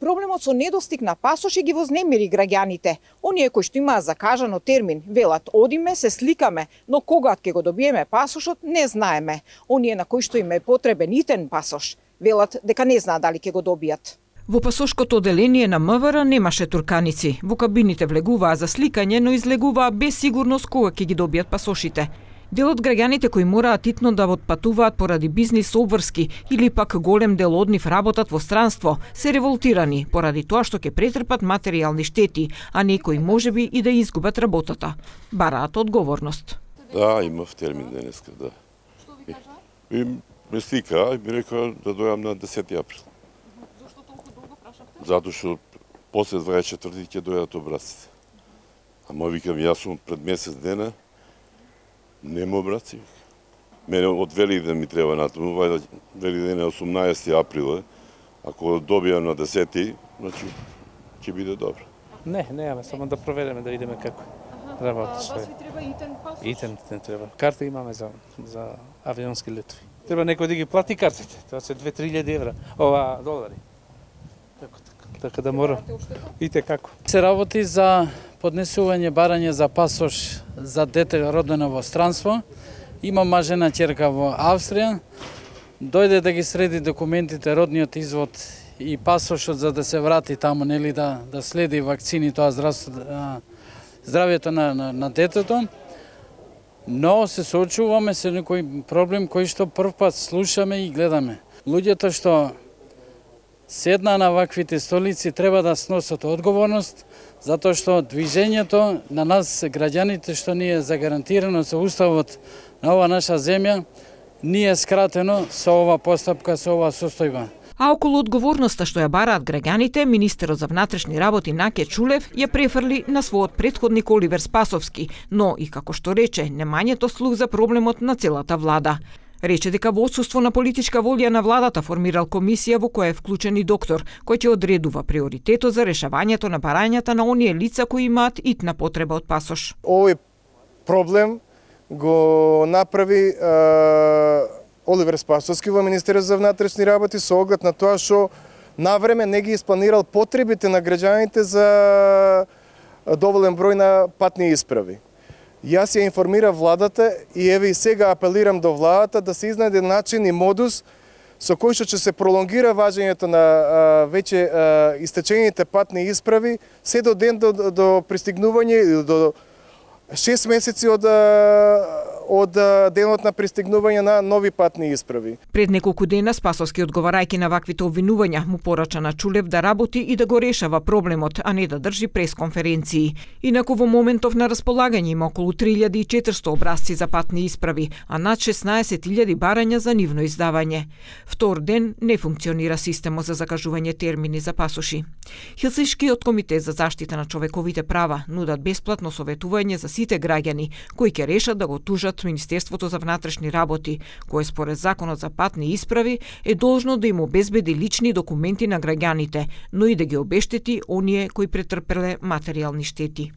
Проблемот со недостиг на пасоши ги вознемири граѓаните. Оние кои што имаат закажано термин, велат одиме, се сликаме, но кога ќе го добиеме пасошот, не знаеме. Оние на кои што им е потребен итен пасош, велат дека не знаат дали ќе го добијат. Во пасошкото оделение на МВР немаше турканици. Во кабините влегуваа за сликање, но излегуваа без сигурност кога ќе ги добијат пасошите. Дел од граѓаните кои мораат итно да отпатуваат поради бизнис обврски или пак голем дел од нив работат во странство, се револтирани поради тоа што ќе претрпат материјални штети, а некои можеби и да изгубат работата. Бараат одговорност. Да, имав термин денеска, да. Што ви кажа? И ме слика и ми река да дојам на 10 април. Затоа што после 24 ќе дојдат образците. Ама викам, јас сум пред месец дена, нема образци. Мене од Великден ми треба натаму, вајда Великден е 18 април, ако добијам на 10 значи ќе биде добро. Не, немаме, само да провериме да видиме како работи све. Вас ви треба итен пасош? Итен не треба. Карта имаме за за авионски летови. Треба некој да ги плати картите. Тоа се 2-3000 евра, ова долари. Така, така, така да мора. Ите како. Се работи за поднесување барање за пасош за дете родено во странство. Има мажена ќерка во Австрија. Дојде да ги среди документите, родниот извод и пасошот за да се врати таму, нели да да следи вакцини тоа здравство, здравјето на, на, на детето. Но се соочуваме со некој проблем кој што првпат слушаме и гледаме. Луѓето што седна на ваквите столици треба да сносат одговорност, затоа што движењето на нас, граѓаните, што ни е загарантирано со уставот на ова наша земја, ни е скратено со ова постапка, со ова состојба. А околу одговорноста што ја бараат граѓаните, министерот за внатрешни работи Наке Чулев ја префрли на својот предходник Оливер Спасовски, но и како што рече, немањето слух за проблемот на целата влада. Рече дека во отсутство на политичка волја на владата формирал комисија во која е вклучен и доктор, кој ќе одредува приоритетот за решавањето на барањата на оние лица кои имаат итна потреба од пасош. Овој проблем го направи е, Оливер Спасовски во министерството за внатрешни работи со оглед на тоа што навреме не ги испланирал потребите на граѓаните за доволен број на патни исправи. Јас ја информира владата и еве и сега апелирам до владата да се изнајде начин и модус со кој што ќе се пролонгира важењето на а, веќе а, истечените патни исправи се до ден до, до пристигнување или до 6 месеци од од денот на пристигнување на нови патни исправи. Пред неколку дена Спасовски одговарајќи на ваквите обвинувања му порача на Чулев да работи и да го решава проблемот, а не да држи пресконференции. Инаку во моментов на располагање има околу 3400 образци за патни исправи, а над 16.000 барања за нивно издавање. Втор ден не функционира системот за закажување термини за пасоши. Хилсишкиот комитет за заштита на човековите права нудат бесплатно советување за сите граѓани кои ќе решат да го тужат од Министерството за внатрешни работи, кое според Законот за патни исправи е должно да им обезбеди лични документи на граѓаните, но и да ги обештети оние кои претрпеле материјални штети.